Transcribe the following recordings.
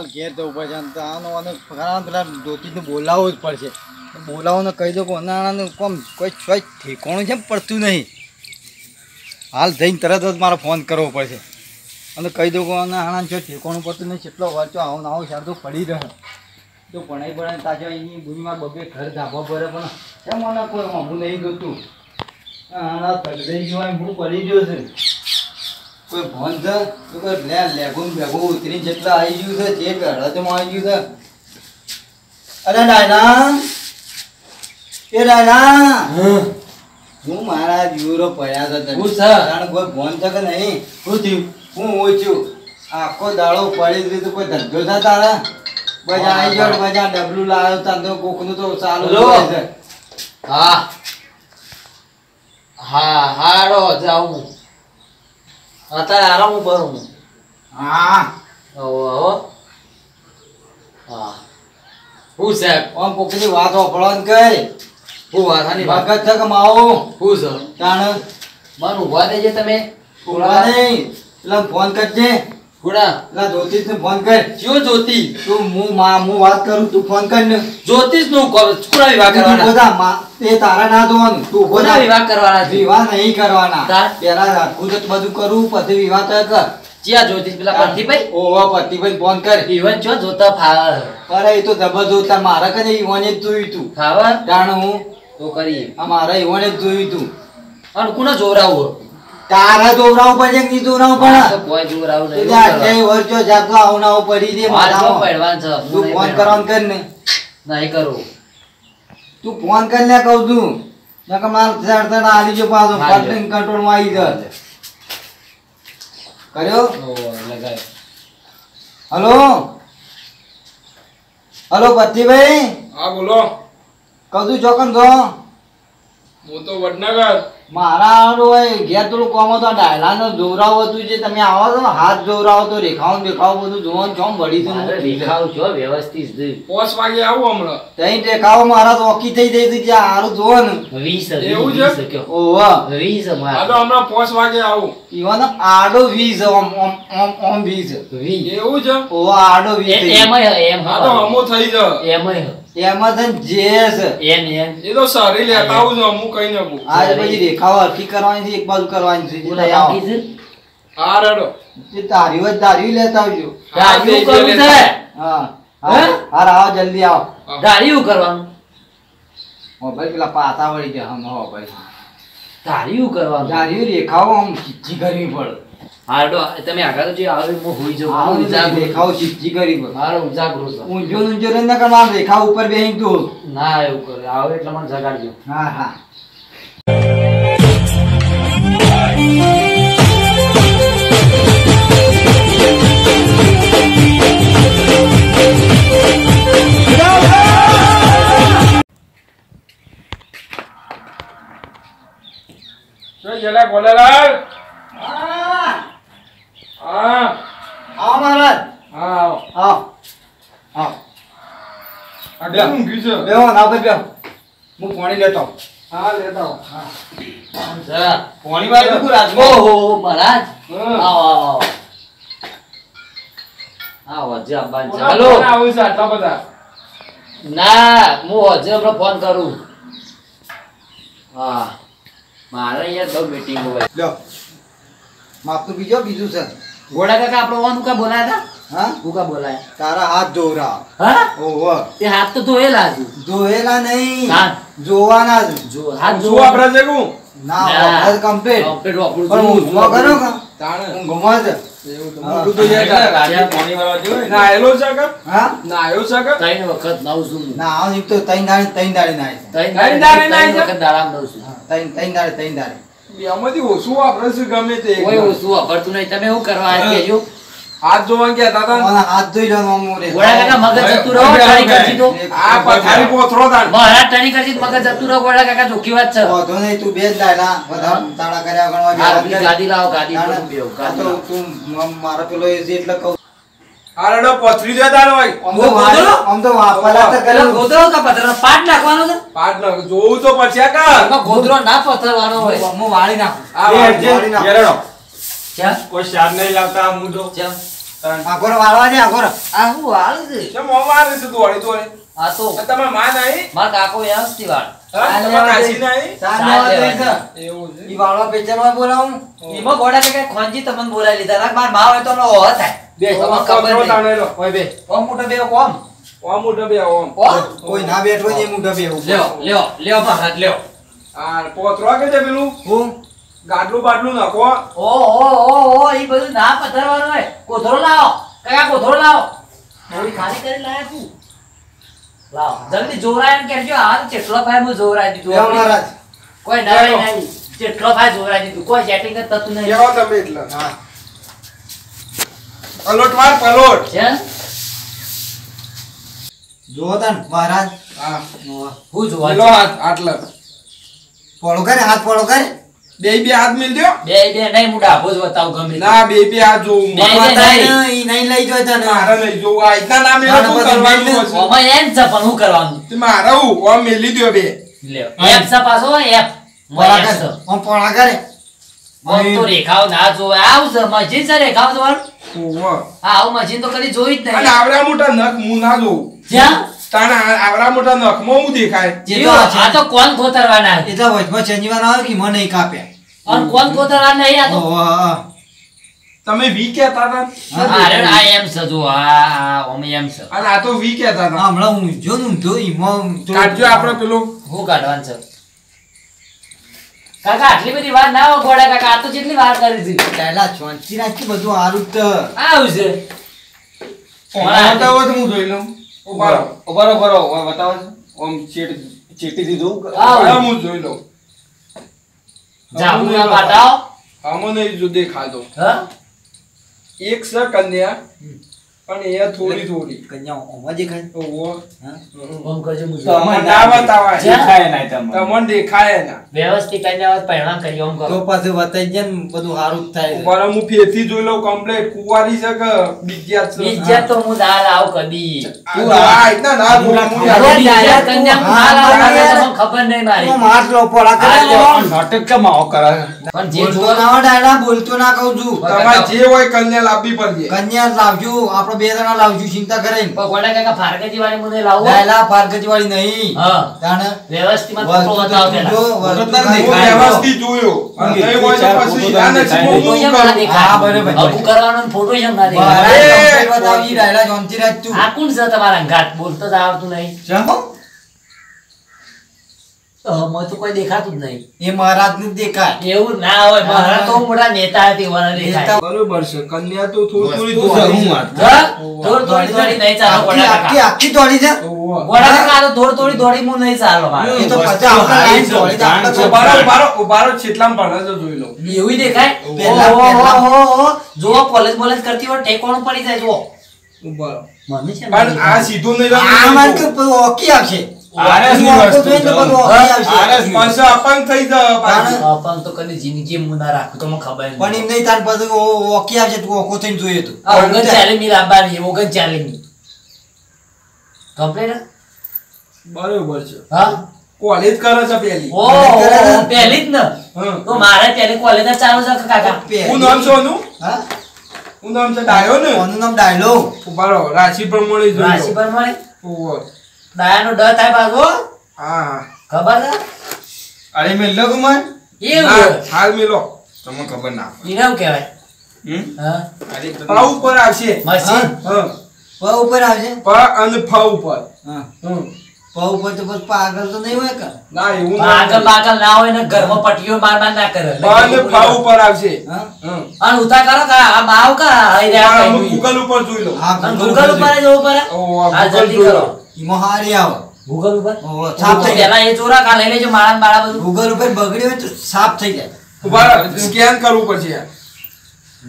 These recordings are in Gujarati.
હાલ ઘેર જવું પડશે અને આનો અને ઘણા પેલા ધોતીને બોલાવવું જ પડશે. બોલાવોને કહી દો કે અનાણાને કોમ કોઈ કોઈ ઠેકોણું છે પડતું નહીં. હાલ જઈને તરત જ મારે ફોન કરવો પડશે. અને કહી દો કે અનાણા જો ઠેકોણું પડતું નહીં કેટલો વાંચો આવો આવો સાર તો પડી રહે. તો ભણાઈ ભણાઈ તાજો એની ભૂમિમાં બબે ઘર ધાબા ભરે પણ કેમ મને કોઈ હું નહીં ગતું? આના તગડાઈ ગયો હું પડી ગયો છે. કોઈ ભોન છે? તો કોઈ લે લેગું ભેગું ઉતરીને જેટલા આવી ગયું છે જે હળદમાં આવી ગયું છે. અરે ડાયના એ ડાયના હું મારા જીવરો પડ્યા હતા તને. હું છે? કારણ કોઈ ભોન છે કે નહીં? શું થયું? હું ઓછું આખો દાડો પડી રીતે કોઈ ધંધો છે તારા? બજા આવી ગયો બજા ડબલું લાવ્યો તાર તો કોકનું તો ચાલુ છે. હા. હા હાડો જાઉં. અત્યારે આરામ ઉપર હું. હા. આવો આવો હા. હું. સાહેબ? આમ કોકની વાત ઓફળવાનું કઈ હું વાતાની વાત ભગત છે કે માવો? હું છે તાણ. મન ઊભા દેજે તમે? ઊભા નહીં. એટલે ફોન કરજે. ગુણા. પેલા જ્યોતિષ ને ફોન કર. કયો જ્યોતિ. તું હું માં હું વાત કરું તું ફોન કર ને જ્યોતિષનું કુણા વિવાહ કરવાના. બધા માં એ તારા ના જોવાનું. તું ઊભો વિવાહ કરવાના વિવાહ નહીં કરવાના. પેલા રાખું તો બધું કરું પછી વિવાહ તો કર. ચિયા જ્યોતિષ પેલા પતિભાઈ ઓહો પતિભાઈ ફોન કર. ઈવન ચો જોતા ફાવર અરે એ તો જબરદસ્ત તાર મારા કને ઈવોને જ જોયું તું. ફાવર જાણ હું. તો કરીએ. આ મારા ઈવોને જ જોયું તું. અને કુણા જોરાવું? તારા દોરાવું પડે કે દોરાવું પડે કોઈ જોરાવું તું નહીં અઠ્યાવીસ વર્ષ જાતો આવનાવું પડી દે મારા. પડવાનું છે. તું ફોન. કરવાનું કર ને. નહીં કરું. તું ફોન કરીને કહું છું. નકર મારે થડ થડ આલી જો પાછો. હાલે. કંટ્રોલમાં આવી જાય કર્યો? ઓ લગાય હલો? હલો પતિભાઈ હા બોલો. કહું છું ચોકન તો હું તો વડનગર. મારા ઘેર થોડું કોમ હતો ડાયલાનો જોરાવો હતું જે તમે આવો છો હાથ જોરાવો તો રેખાઓ દેખાવ બધું જોવાનું ચોમ વળી છે મારે છો વ્યવસ્થિત છે. પોસ વાગે આવું હમણાં. તઈ રેખાઓ મારા તો ઓકી થઈ જઈ હતી કે હારું જોવો ને. વીસ એવું છે? ઓહો. વીસ હા તો હમણાં પોસ વાગે આવું. ઈવન આડો વીસ ઓમ ઓમ ઓમ ઓમ વીસ. વીસ. એવું છે? ઓહો આડો વીસ એમ એમ હા તો હમો થઈ જાય એમ. એમાં જે છે. N N. એ તો સારી લેતા આવું છું અમુક કઈ ને બહુ આજે પછી રેખાઓ હરખી કરવાની છે એક બાજુ કરવાની છે? હા રેડો. તારી હોય તારી લેતા આવજો. હા, દાઢીયું તે કરવું જે છે? હા હે? હા? હા આવો જલ્દી આવો. દાઢીયું કરવાનું? મોબાઈલ પેલા પાતા વળી ગયા હમ હો ભાઈ. દાઢીયું કરવાનું? તારી રેખાઓ આમ ખીચી કરવી પડે. હારડો તમે આગળ તો જે આવે હું હોઈ હું ને મારો કરવા દેખાવ ઉપર તું. ના એવું કરે. આવે એટલે મને જગાડજો. હા હા. શું ગોલાલાલ હા, હા આવો મહારાજ. હા. આવો આવો આવો ઊંઘ્યું છે. બેહો ના બેહો. હું પાણી લેતો હા લેતા હા. જા. પાણી વાળી. ઓહો મહારાજ. હા. આવો આવો આવો. અંબાજી છે. ફોન આવું છે આટલા બધા. ના હું હજી હમણાં ફોન કરું. હા. મારે અહીંયા બહુ મીટિંગ હોય. લ્યો. માપનું બીજો બીજું છે. ગોડા કાકા આપણો ઓન ઉકા બોલાયા હતા હા? ઉકા બોલાયા? તારા હાથ ધોરા. હા? ઓહો. એ હાથ તો ધોયેલા છે. ધોયેલા નહીં. હા. જોવાના જો. હાથ વાપરે છે કું ના હાથ કમ્પ્લીટ કમ્પ્લીટ વાપરું પણ હું ઊંઘમાં કરો કા? તાણે. ઊંઘમાં જ. એવું તો મોટું તો યાર રાતે પાણી વાળવા જેવું ના. આયેલો છે કે? હા? ના આવ્યો છે કે? ત્રણ વખત નવ છું હું. ના આવ તો તૈન દાડે તૈન દાડે ના આવે ત્રણ ત્રણ દાડે દાડે ત્રણ નાઈ વખત દાડામાં નવ છું. તૈન તૈન દાડે તૈન દાડે. બેમાંથી ઓછું વાપરે છે ગમે તે કોઈ વસ્તુ વાપરતું નહીં. તમે શું કરવા આવ્યા કહેજો. હાથ જોવા કહેતા હતા હાથ ધોઈ લેવાનો આમ ગોળા કાકા મગજ જતું રહો ટાણી કરજી તો. આ પથારી પોથરો તાણ. મહારાજ ટાણી કરજી મગજ જતું રહો ગોળા કાકા ચોખ્ખી વાત છે. વાંધો નહીં તું બે જ ના બધા તાળા કર્યા ગણવા ગાડી બીજી લાવો તો મારો પેલો એ એટલે કહું આ રેડો પથરી દે આમ તો? તો. કા પાટ નાખવાનો છે? પાટ ન જોવું તો પછી આ કા એમાં ગોદડો ના પથરવાનો હોય. હું- હું વાળી નાખું. આ વાળી વાળી નાખું. કોઈ શાર નહીં લાવતા આ મુંડો. ચમ તાણ. વાળવા દે આખોરો આ શું વાળ છે? કેમ મોં મારે છે દોડી દોડી? આ તો આ માં નહીં? માર કાકો વાળ. હા? તમારી. ઈ બે બે. મોટો બે ઉઠો બે ઓમ. કોઈ ના બેઠો મુઢા બેહવું. લ્યો લ્યો લ્યો મહારાજ લ્યો. આ પોતરો કે છે પેલું? હું? ગાડલું બાટલું નાખો. ઓ ઓ ઓ ઓ એ બધું ના પથરવાનું હોય. કોથળો લાવો. કયા કોથળો લાવો? થોડી ખાલી કરી લાયા તું. લાવો. જલ્દી જોરાય આ તો ચેટલો ભાઈ હું જોરાય દીધું. લ્યો મહારાજ. કોઈ નવાઈ નહીં ચેટલો ભાઈ જોરાય દીધું. કોઈ સેટિંગ જ થતું નહીં. કેવો તમે એટલે. હા. પલોટ માર પલોટ છે જુઓ તાન મહારાજ. હા. હું જોવા લો હાથ આટલા પોળો કરે હાથ પોળો કરે. બે બે હાથ મિલ દો બે બે નહીં હું ડાભો જ બતાવું ગમે ના બે બે હાથ મારા બે. મારે બતાય ને, ઈ નહીં લઈ જો તને. મારે લઈ જો આ ઇતના ના મેળે શું કરવાનું ઓમાં એમ છે પણ હું કરવાનું? તે મારે હું ઓમ મેલી દો બે. લે એપ છે પાછો એપ કરે. છે. આમ પોળા કરે. આમ તો રેખાઓ ના જોવે. આવ છે મશીન છે રેખાઓ જોવાનું? ઓહો. આ આવું મશીન તો કદી જોઈ જ અને આવડા મોટા નખ હું ના જોઉં. જ્યાં? તાણે આવડા મોટા નખમાં હું દેખાય. જે આ તો કોણ ખોતરવાના એ તો વચમાં શનિવાર આવે કે મને નહીં કાપ્યા અને कौन को तरह नहीं आ तो તમે વી કહેતા હતા? અરે આ એમ છે જો આ ઓમ એમ છે. અને આ તો વી કહેતા હતા. હા, હમણાં ઊંઝો ને ઊંધો ઈમાં તો- કાઢજો આપણે પેલું. હું કાઢવાનું છે? કાકા આટલી બધી વાર ના હોય કાકા આ તો જેટલી વાર કરી હતી પહેલા ચોંચી રાખી બધું હારું જ તો. આવું છે બતાવો તો હું જોઈ લઉં. ઊભા રહો. ઉભારો ઉભારો બતાવો ઓમ ચેટ ચેટી દીધું. હા, હું જોઈ લઉં. જાંબુના પાટાઓ આમાં નહીં જો દેખાતો હા? એક સ કન્યા પણ એ થોડી થોડી. કન્યા ઓમાં દેખાય? હા? ઓમ કરજો મુજબ. તમને ના બતાવાય. જ્યાં- દેખાય ના તમને. તમને દેખાય ના. વ્યવસ્થિત કન્યા પહેણા કરી ઓમ તો પાછું બતાઈ જાય ને બધું હારું થાય. પર હું ફેથી જોઈ લઉં complete. કુવારી છે કે બીજી છે? બીજા તો હું દાલ આવ કદી. તું આ રીતના ના બોલા. હું યાર. કન્યા હાલ દાલ આવ ખબર નહીં મારી. હું માર લો, પડા કરે. નાટક કે આવો કરે? પણ જે બોલતો ના હોય ડાયલા, બોલતો ના કહું છું. તમારે જે હોય કન્યા લાવવી પડશે. કન્યા લાવજો. આપણે બે જણા લાવજો ચિંતા કરે કાકા ફારગજી વાળી મને લાવો ડાયલા પારગતી વાળી નહીં હા તાણે વ્યવસ્થિતમાં તો બતાવો પહેલા. જો, ફોટો વસ્તુ તાર કાંઈ હું દેખાય. વ્યવસ્થિત જોયો અને નહીં હોય પછી આ નસીબમાં હું કરું? હા, બરાબર. હગું કરવાનો ફોટો કેમ ના દેખાય? complete બતાવજી, ડાયલા જોનથી રાખ તું. આ કોણ છે તમારા ઘાટ બોલતો જ આવડતું નહીં. તો મને તો કોઈ દેખાતું જ નહીં. એ મહારાજનું જ દેખાય. એવું ના હોય મારા તો મોટા નેતા હતી વાળા દેખાય. બરોબર છે કન્યા તો થોડી થોડી વસ્તુ દોડી વાત. હા? દોડ દોડી દોડી નહીં ચાલો આખી આખી આખી દોડી છે ઓહો. કાકા તો દોડ દોડી દોડી હું નહીં ચાલો એ તો પછી આપણે લાઈન દોડી આપણે જાણ છે. તો ઊભા રહો, ઊભા રહો, ઊભા રહો, છેટલામાં ભણે છે જોઈ લઉં એવું દેખાય? પહેલા- પહેલા. ઓહો, ઓહો. કોલેજ બોલેજ કરતી હોય ટેકોણું પડી જાય મને છે પણ આ સીધું નહીં આ મારે કે ઓકી આવશે. અપંગ થઈ જાય અપંગ તો કદી જિંદગી હું ના રાખું તો ખબર. પણ એમ નહીં તાર પાછું ઓ- ઓકી આવશે તું ઓકો થઈને જોઈએ તું ઓગણ ચાલી મી લાવવાની છે, ઓગણ ચાલી મી. Complete? બરોબર છે હા? કોલેજ કરે છે પહેલી જ ને. તો મારે પહેલી કોલેજ ચાલુ છે કાકા હું નામ છે એનું? હા? હું નામ છે ડાયો ને કોનું નામ ડાયલો ઊભા રહો, રાશિ પ્રમાણે રાશિ ઓહો. ડાયાનો ડ થાય પાછો. હા. ખબર છે? અરે મેં લો કુમાર એવું. હાલ મેલો તમને ખબર ના શું કહેવાય. હમ? હા. અરે તો પા ઉપર આવશે. મશીન? હં. ઉપર આવશે? પા અને ફા ઉપર. હા. હં. પગ ઉપર તો પછી પાગલ તો નહીં હોય કે? ના એવું ના પાગલ પાગલ ના હોય ને ઘરમાં પટીઓ માર માર ના કરે. પા અને ફા ઉપર આવશે. હા. અને ઉતા કરો કા આ બાવ કા? હઈ રહ્યા ગૂગલ ઉપર જોઈ લો હા ગૂગલ ઉપર ઉપર જ જવું પડે? આ જલ્દી કરો. લઉં. હારી આવે ગૂગલ ઉપર સાફ થઈ જાય એ ચોરા કા લઈ લેજો માળા બાળા બધું. ગૂગલ ઉપર બગડ્યું હોય તો સાફ થઈ જાય. ઊભા સ્કેન કરવું પડશે યાર.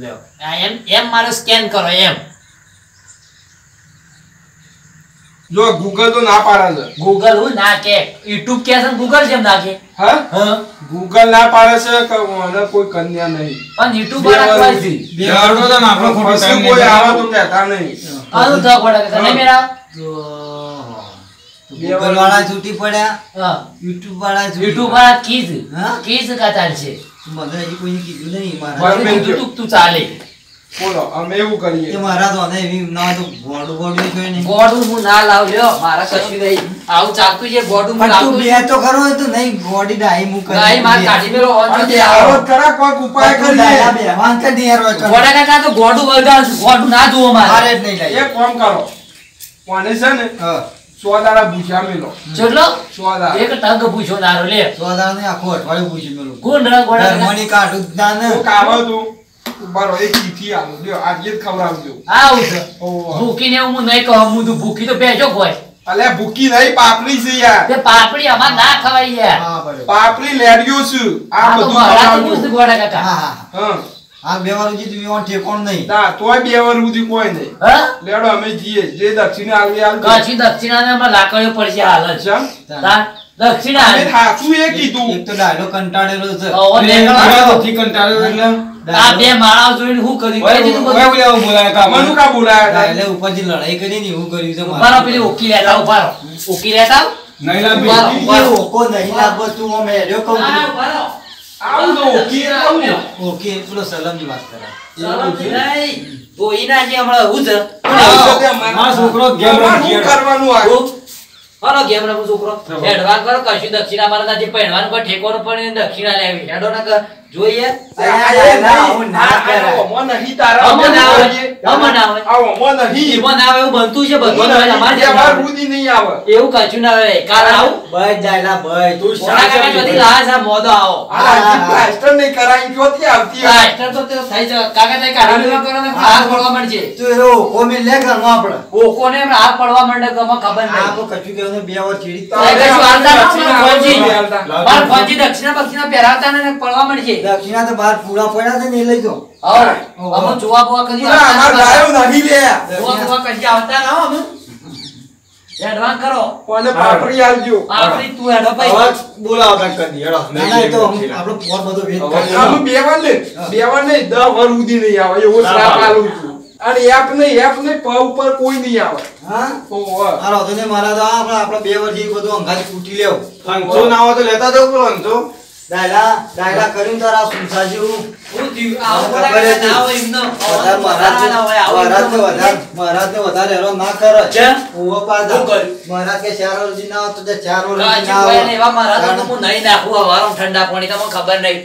લ્યો. એમ એમ મારે સ્કેન કરો એમ. જો ગૂગલ તો ના પાડે છે. ગૂગલ હું ના કે. યુટ્યુબ કે છે ગૂગલ જેમ નાખે. હા? હા? ગૂગલ ના પાડે છે કે મને કોઈ કન્યા નહીં. પણ યુટ્યુબ પર છે. બેવાડો તો આપણો ખોટો કોઈ આવે તો કહેતા નહીં. આ તો પડે. કે નહીં મેરા ગૂગલ વાળા છૂટી પડ્યા. હા. યુટ્યુબ વાળા યુટ્યુબ વાળા કીજ હા? કા ચાલશે? મને હજી કોઈ કીધું નહીં મારા. તું તું ચાલે. બોલો અમે એવું કે મારા તો એવી ના તો બોડું બોડું જોઈ નહીં બોડું હું ના લાવ લ્યો મારા કશું નહીં. આવું ચાલતું છે બોડું હું પણ બે તો ખરો તો નહીં ગોડી ડાઈ મુ કરી ડાઈ માર કાઢી મેલો ઓન દે આવો કરા કોક ખરા કરી ઉપાય કરીએ. બેવાન દે નહીં યાર બોડા કાકા તો ગોડું વળગાવ બોડું ગોડું ના જુઓ મારે. મારે જ નહીં લાય એક કામ કરો. કોને છે ને હા. સો દાડા ભૂસ્યા મેલો. ચલો સો દાડા એક ટંગ ભૂસ્યો દારો લે. સોદાર ને આખો અઠવાડિયું પૂછી મેલો. કોણ રંગ ગોડા મણી કાઢું જ ને હું કાવા તું બરો એક ચીઠી આલો. લ્યો આજે જ ખવડાવજો. આવું છે. ભૂકીને હું નહીં કહું હું તો ભૂકી તો બેજો કોઈ. અલ્યા ભૂકી નહીં પાપડી છે યાર. તે પાપડી અમાર ના ખવાય યાર. હા બરોબર. પાપડી લેડ્યો છું. આ બધું ખવડાવજો. ગોડા કાકા. હા હા. હા. આ બે વાર સુધી તું ઠેકોણ નહીં. ના તોય બે વાર સુધી કોઈ નહીં. હે? લેડો અમે જીએ. જે દક્ષિણે આવી આવી કચ્છી દક્ષિણાને અમાર લાકડીઓ પડશે હાલ છે તા દક્ષિણા. અમે. સાચું એ કીધું? એક તો ડાયલો કંટાળેલો છે. ઓવો નીકળો. આ બે માળાઓ જોઈને હું કરી કહી દીધું બધું. મનુ કા બોલાય એટલે ઉપરથી લડાઈ કરી ને હું કર્યું છે મારા પેલી ઓકી લેતા ઉપર. ઓકી લેતા? નહીં. ઓકો નહીં લાગવો તું આમ હેડ્યો કહું ઓકી આવું ઓકે પેલો સલમની વાત કરે ચાલો, નહીં. તો એના જે હમણાં હું તો મારો છોકરો ગેમ. કરવાનું? હાલો, ગેમ રમું છોકરો. હેડવાન કરો, કશું દક્ષિણા મારા જે પહેરવાનું પર ઠેકોનું પણ દક્ષિણા લેવી. હેડો ના જોઈએ. આ ના, એ ના, નહીં. ના આ- કરાય. આ ઓમો નહીં તારા આમાં ઓમો ના આવે. નહીં. આમાં ના આવે. આ ઓમો નહીં. ઈમાં ના આવે એવું કશું ના આવે કાલ આવું ભાઈ ડાયલા ભાઈ તું મોટા કાકા ચોથી લાજ આ મોદો આવો પ્લાસ્ટર નહીં કરાઈ ક્યાંથી આવતી આ તો થઈ જાય. કાકા તારી કાઢી કરો ને હાથ પડવા માંડશે. તું એવો ઓકો મેં લે ઘરમાં આપણે ઓકોને એમ હાથ પડવા માંડે ખબર આ નહીં. તો કશું કહેવું નહીં, બે વાર ચીડી તો કશું હાલતા હાલતા. મારે ફોજી દક્ષિણા બક્ષિણા પહેરાવતા ને પડવા માંડશે. દક્ષિણા તો બહાર પૂરા પડ્યા છે ને એ લઈ જો અમે જોવા બોવા કદી અમાર ગાયો નહીં લે જોવા બોવા કદી આવતા ના અમે. એડવાન્સ કરો. કોને પાપડી આલજો આપણી તું હેડો ભાઈ. ના, ના, તો આપણો પોર બધો વેચ કરી. બે વાર ને બે વાર નહીં દસ વાર સુધી નહીં આવે એવો શ્રાપ આલું છું. અને એપ નહીં એપ નહીં પગ ઉપર કોઈ નહીં આવે. હા? ઓહો. નહીં, મારા તો આપણે આપણે બે વર્ષ જેવું બધું અંગાથી કૂટી લેવું. ના હોય તો લેતા જાવ પેલો. ડાયલા ડાયલા કર્યું તારા સુનસા જેવું હું થયું? આવું ખબર ના હોય એમનો. વધારે મહારાજ ના મહારાજ વધારે મહારાજ ના કરે પાછા. મહારાજ કે ચાર ના તો ના એવા મહારાજ હું નહીં નાખું ઠંડા પાણી તમને ખબર નહીં